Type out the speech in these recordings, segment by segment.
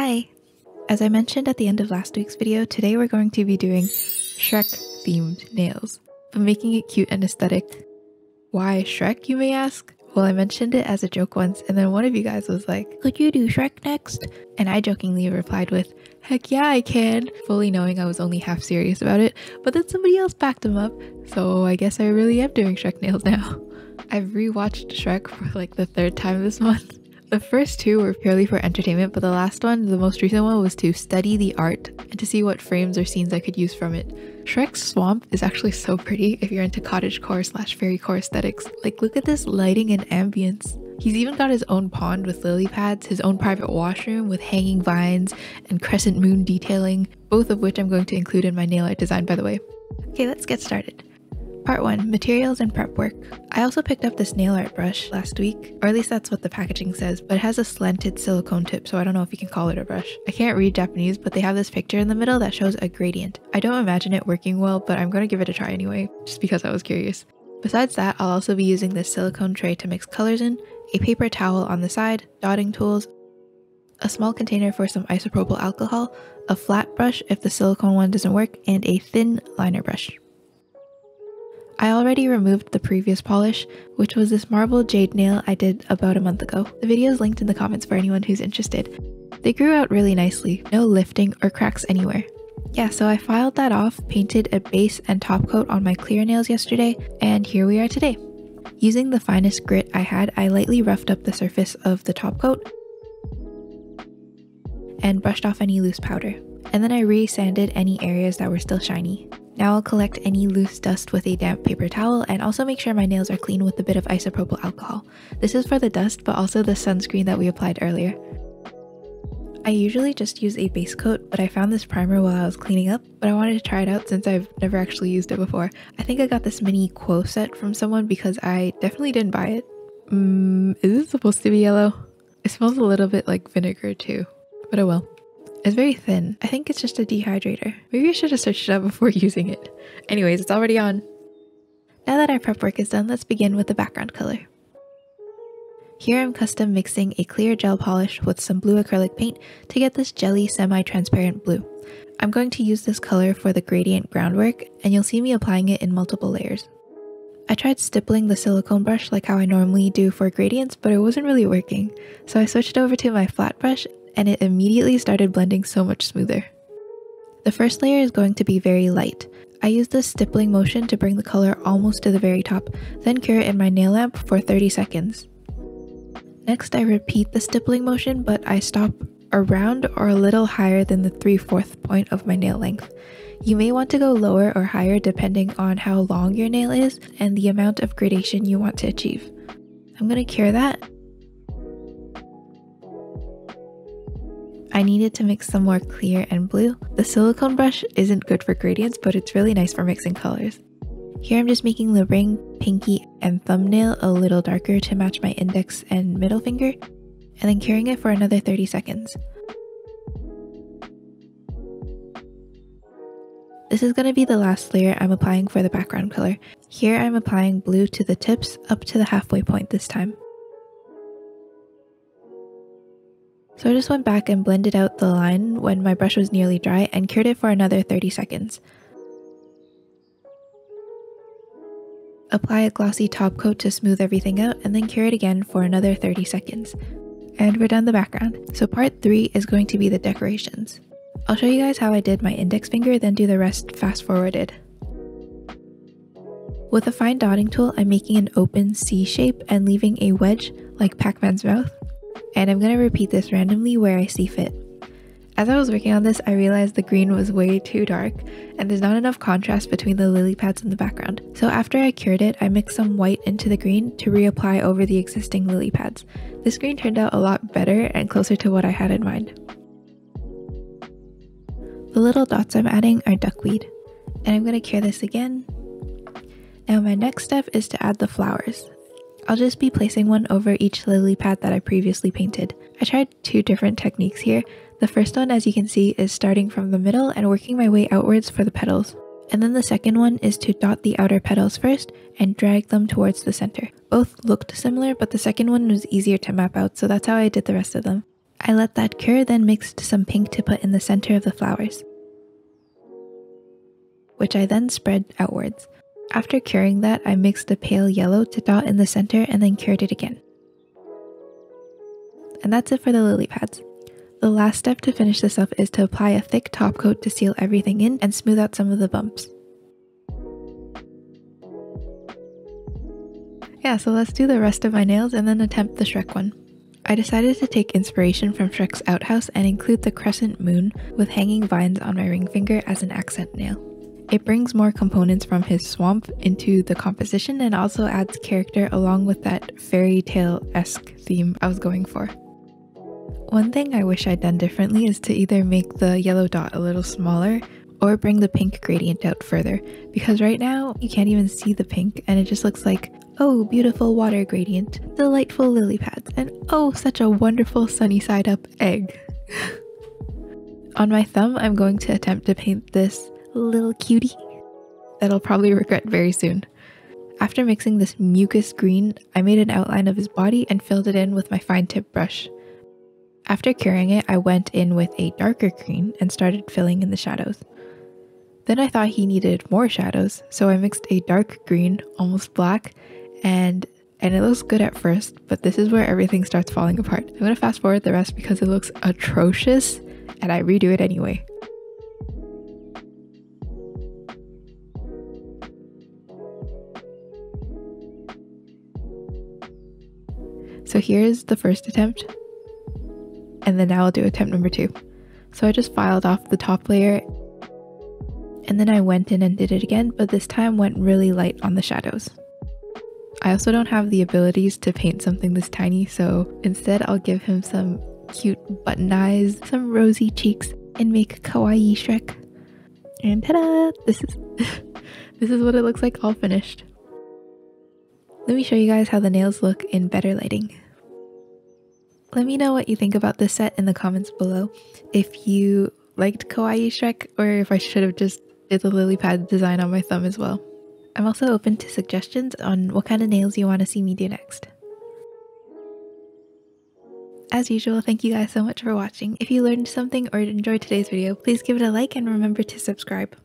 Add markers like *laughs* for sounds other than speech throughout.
Hi! As I mentioned at the end of last week's video, today we're going to be doing Shrek themed nails, but making it cute and aesthetic. Why Shrek, you may ask? Well, I mentioned it as a joke once, and then one of you guys was like, Could you do Shrek next? And I jokingly replied with, Heck yeah, I can, fully knowing I was only half serious about it, but then somebody else backed him up, so I guess I really am doing Shrek nails now. *laughs* I've rewatched Shrek for like the third time this *laughs* month, the first two were purely for entertainment, but the last one, the most recent one, was to study the art and to see what frames or scenes I could use from it. Shrek's swamp is actually so pretty if you're into cottagecore slash fairycore aesthetics. Like, look at this lighting and ambience. He's even got his own pond with lily pads, his own private washroom with hanging vines and crescent moon detailing, both of which I'm going to include in my nail art design by the way. Okay, let's get started. Part 1 Materials and Prep Work. I also picked up this nail art brush last week, or at least that's what the packaging says, but it has a slanted silicone tip, so I don't know if you can call it a brush. I can't read Japanese, but they have this picture in the middle that shows a gradient. I don't imagine it working well, but I'm to give it a try anyway, just because I was curious. Besides that, I'll also be using this silicone tray to mix colors in, a paper towel on the side, dotting tools, a small container for some isopropyl alcohol, a flat brush if the silicone one doesn't work, and a thin liner brush. I already removed the previous polish, which was this marble jade nail I did about a month ago. The video is linked in the comments for anyone who's interested. They grew out really nicely, no lifting or cracks anywhere. Yeah, so I filed that off, painted a base and top coat on my clear nails yesterday, and here we are today. Using the finest grit I had, I lightly roughed up the surface of the top coat and brushed off any loose powder. And then I re-sanded any areas that were still shiny. Now I'll collect any loose dust with a damp paper towel and also make sure my nails are clean with a bit of isopropyl alcohol. This is for the dust but also the sunscreen that we applied earlier. I usually just use a base coat, but I found this primer while I was cleaning up, but I wanted to try it out since I've never actually used it before. I think I got this mini quo set from someone because I definitely didn't buy it. Mmm, is it supposed to be yellow? It smells a little bit like vinegar too, but oh well. It's very thin. I think it's just a dehydrator. Maybe I should have searched it up before *laughs* using it. Anyways, it's already on. Now that our prep work is done, let's begin with the background color. Here I'm custom mixing a clear gel polish with some blue acrylic paint to get this jelly semi-transparent blue. I'm going to use this color for the gradient groundwork and you'll see me applying it in multiple layers. I tried stippling the silicone brush like how I normally do for gradients, but it wasn't really working, so I switched over to my flat brush and it immediately started blending so much smoother. The first layer is going to be very light. I use this stippling motion to bring the color almost to the very top, then cure it in my nail lamp for 30 seconds. Next I repeat the stippling motion but I stop around or a little higher than the 3 4th point of my nail length. You may want to go lower or higher depending on how long your nail is and the amount of gradation you want to achieve. I'm going to cure that I needed to mix some more clear and blue. The silicone brush isn't good for gradients, but it's really nice for mixing colors. Here I'm just making the ring, pinky, and thumbnail a little darker to match my index and middle finger, and then curing it for another 30 seconds. This is going to be the last layer I'm applying for the background color. Here I'm applying blue to the tips up to the halfway point this time. So I just went back and blended out the line when my brush was nearly dry and cured it for another 30 seconds. Apply a glossy top coat to smooth everything out and then cure it again for another 30 seconds. And we're done the background. So part 3 is going to be the decorations. I'll show you guys how I did my index finger then do the rest fast forwarded. With a fine dotting tool, I'm making an open C shape and leaving a wedge like Pac-Man's mouth and I'm going to repeat this randomly where I see fit. As I was working on this, I realized the green was way too dark and there's not enough contrast between the lily pads in the background. So after I cured it, I mixed some white into the green to reapply over the existing lily pads. This green turned out a lot better and closer to what I had in mind. The little dots I'm adding are duckweed, and I'm going to cure this again. Now my next step is to add the flowers. I'll just be placing one over each lily pad that I previously painted. I tried two different techniques here. The first one, as you can see, is starting from the middle and working my way outwards for the petals. And then the second one is to dot the outer petals first and drag them towards the center. Both looked similar, but the second one was easier to map out, so that's how I did the rest of them. I let that cure, then mixed some pink to put in the center of the flowers, which I then spread outwards. After curing that, I mixed the pale yellow to dot in the center and then cured it again. And that's it for the lily pads. The last step to finish this up is to apply a thick top coat to seal everything in and smooth out some of the bumps. Yeah, so let's do the rest of my nails and then attempt the Shrek one. I decided to take inspiration from Shrek's outhouse and include the crescent moon with hanging vines on my ring finger as an accent nail. It brings more components from his swamp into the composition and also adds character along with that fairy tale esque theme I was going for. One thing I wish I'd done differently is to either make the yellow dot a little smaller or bring the pink gradient out further because right now you can't even see the pink and it just looks like oh beautiful water gradient, delightful lily pads, and oh such a wonderful sunny side up egg. *laughs* On my thumb I'm going to attempt to paint this little cutie that I'll probably regret very soon. After mixing this mucus green, I made an outline of his body and filled it in with my fine tip brush. After curing it, I went in with a darker green and started filling in the shadows. Then I thought he needed more shadows, so I mixed a dark green, almost black, and and it looks good at first, but this is where everything starts falling apart. I'm gonna fast forward the rest because it looks atrocious, and I redo it anyway. So here's the first attempt. And then now I'll do attempt number two. So I just filed off the top layer and then I went in and did it again, but this time went really light on the shadows. I also don't have the abilities to paint something this tiny, so instead I'll give him some cute button eyes, some rosy cheeks, and make kawaii Shrek. And ta-da! This is *laughs* this is what it looks like all finished. Let me show you guys how the nails look in better lighting. Let me know what you think about this set in the comments below. If you liked Kawaii Shrek or if I should have just did the lily pad design on my thumb as well. I'm also open to suggestions on what kind of nails you want to see me do next. As usual, thank you guys so much for watching. If you learned something or enjoyed today's video, please give it a like and remember to subscribe.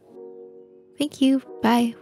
Thank you. Bye.